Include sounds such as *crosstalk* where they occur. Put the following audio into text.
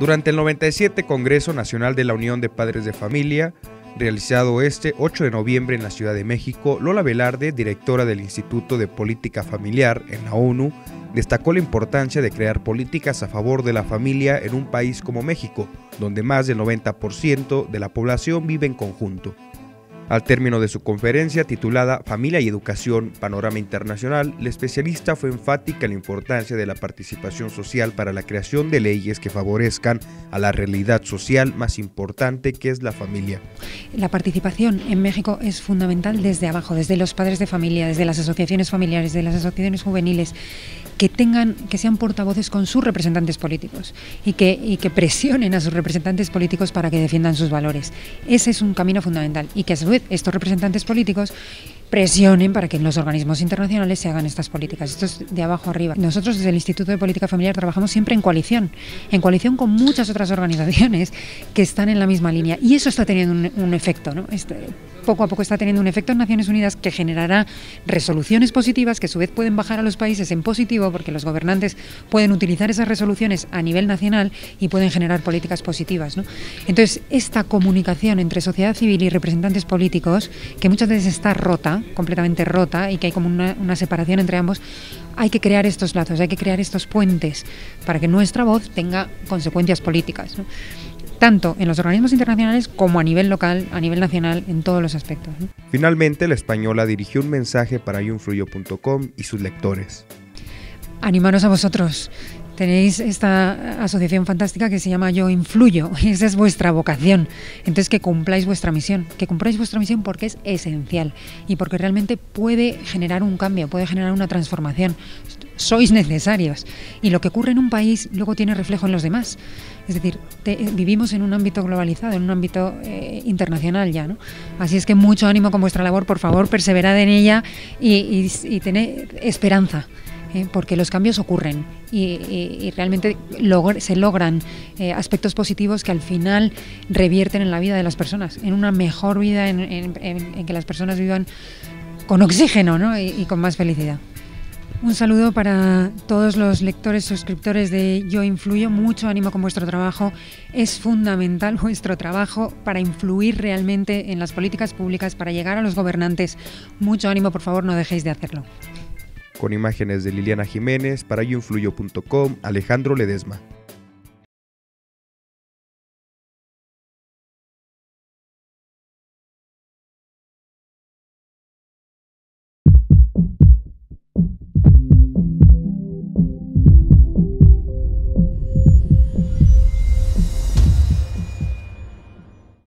Durante el 97 Congreso Nacional de la Unión de Padres de Familia, realizado este 8 de noviembre en la Ciudad de México, Lola Velarde, directora del Instituto de Política Familiar en la ONU, destacó la importancia de crear políticas a favor de la familia en un país como México, donde más del 90% de la población vive en conjunto. Al término de su conferencia titulada Familia y Educación, Panorama Internacional, la especialista fue enfática en la importancia de la participación social para la creación de leyes que favorezcan a la realidad social más importante que es la familia. La participación en México es fundamental desde abajo, desde los padres de familia, desde las asociaciones familiares, desde las asociaciones juveniles que tengan, que sean portavoces con sus representantes políticos y que, y que presionen a sus representantes políticos para que defiendan sus valores. Ese es un camino fundamental y que a su vez estos representantes políticos presionen para que en los organismos internacionales se hagan estas políticas. Esto es de abajo arriba. Nosotros desde el Instituto de Política Familiar trabajamos siempre en coalición, en coalición con muchas otras organizaciones que están en la misma línea. Y eso está teniendo un, un efecto. ¿no? Este, poco a poco está teniendo un efecto en Naciones Unidas que generará resoluciones positivas que a su vez pueden bajar a los países en positivo porque los gobernantes pueden utilizar esas resoluciones a nivel nacional y pueden generar políticas positivas. ¿no? Entonces, esta comunicación entre sociedad civil y representantes políticos, que muchas veces está rota, completamente rota, y que hay como una, una separación entre ambos, hay que crear estos lazos, hay que crear estos puentes para que nuestra voz tenga consecuencias políticas. tanto en los organismos internacionales como a nivel local, a nivel nacional, en todos los aspectos. Finalmente, la española dirigió un mensaje para yoinfluyo.com y sus lectores. Animaros a vosotros. Tenéis esta asociación fantástica que se llama Yo Influyo. *laughs* Esa es vuestra vocación. Entonces, que cumpláis vuestra misión. Que cumpláis vuestra misión porque es esencial y porque realmente puede generar un cambio, puede generar una transformación. Sois necesarios. Y lo que ocurre en un país luego tiene reflejo en los demás. Es decir, vivimos en un ámbito globalizado, en un ámbito eh, internacional ya. ¿no? Así es que mucho ánimo con vuestra labor. Por favor, perseverad en ella y tened esperanza. ¿Eh? porque los cambios ocurren y, realmente se logran eh, aspectos positivos que al final revierten en la vida de las personas, en una mejor vida, en que las personas vivan con oxígeno ¿no? y, y con más felicidad. Un saludo para todos los lectores, suscriptores de Yo Influyo. Mucho ánimo con vuestro trabajo. Es fundamental *laughs* vuestro trabajo para influir realmente en las políticas públicas, para llegar a los gobernantes. Mucho ánimo, por favor, no dejéis de hacerlo con imágenes de Liliana Jiménez para yoinfluyo.com, Alejandro Ledesma.